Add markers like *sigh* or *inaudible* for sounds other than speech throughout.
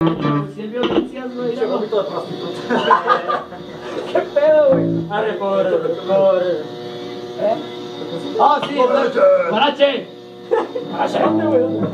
Silvio Vicias, güey. Pinche vómito de *laughs* prostituta. ¿Qué pedo, güey? Arre, por. por. ¿Eh? Ah, sí, ¿dónde, güey? ¿Dónde?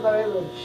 otra vez.